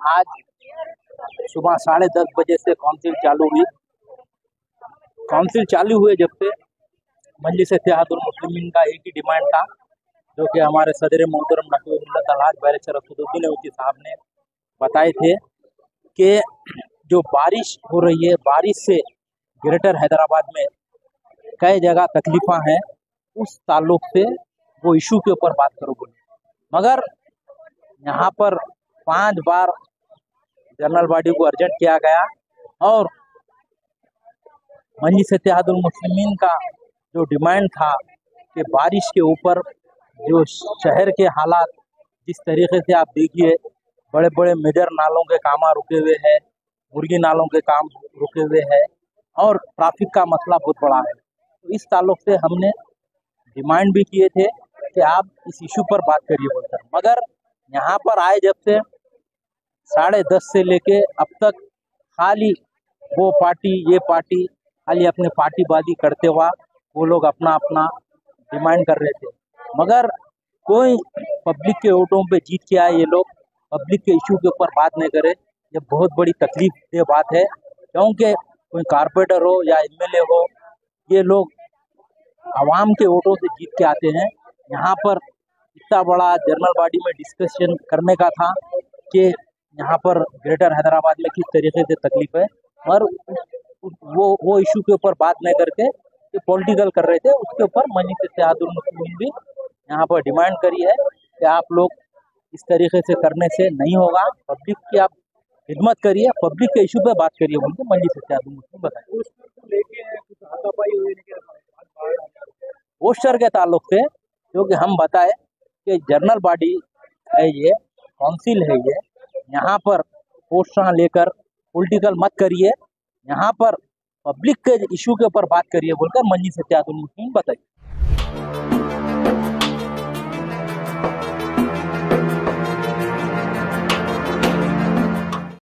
आज सुबह साढ़े दस बजे से काउंसिल चालू हुई। काउंसिल चालू हुए जब से मजलिस इतिहादुल मुस्लिमीन का एक ही डिमांड था, जो कि हमारे सदर मोहतरम नकीमुल्ला तलाज बैरिस्टर असदुद्दीन अवती साहब ने बताए थे कि जो बारिश हो रही है, बारिश से ग्रेटर हैदराबाद में कई जगह तकलीफा हैं, उस ताल्लुक से वो इशू के ऊपर बात करो बोले मगर यहाँ पर पाँच बार जनरल बॉडी को अर्जेंट किया गया और मजलिस मुस्लिमीन का जो डिमांड था कि बारिश के ऊपर जो शहर के हालात जिस तरीके से आप देखिए बड़े बड़े मेजर नालों के काम रुके हुए हैं, मुर्गी नालों के काम रुके हुए हैं और ट्रैफ़िक का मसला बहुत बड़ा है। तो इस ताल्लुक से हमने डिमांड भी किए थे कि आप इस इशू पर बात करिए बोलकर। मगर यहाँ पर आए जब से साढ़े दस से लेके अब तक खाली वो पार्टी, ये पार्टी, खाली अपने पार्टीबाजी करते हुआ वो लोग अपना अपना डिमांड कर रहे थे। मगर कोई पब्लिक के वोटों पे जीत के आए ये लोग, पब्लिक के इशू के ऊपर बात नहीं करे, ये बहुत बड़ी तकलीफ़ ये बात है। क्योंकि कोई कारपोरेटर हो या एमएलए हो, ये लोग आवाम के वोटों से जीत के आते हैं। यहाँ पर इतना बड़ा जनरल बॉडी में डिस्कशन करने का था कि यहाँ पर ग्रेटर हैदराबाद में किस तरीके से तकलीफ़ है और वो वो इशू के ऊपर बात नहीं करके पॉलिटिकल कर रहे थे, उसके ऊपर मनी से मुस्लिम भी यहाँ पर डिमांड करी है कि आप लोग इस तरीके से करने से नहीं होगा। पब्लिक की आप खिदमत करिए पब्लिक के इशू पे बात करिए बोलते मनी से मुस्लिम बताइए। पोस्टर के ताल्लुक से क्योंकि हम बताए कि जनरल बॉडी है ये काउंसिल है ये यहाँ पर पोषण लेकर पोलिटिकल मत करिए। यहाँ पर पब्लिक के इशू के ऊपर बात करिए, बोलकर मंजी से मुस्लिम बताइए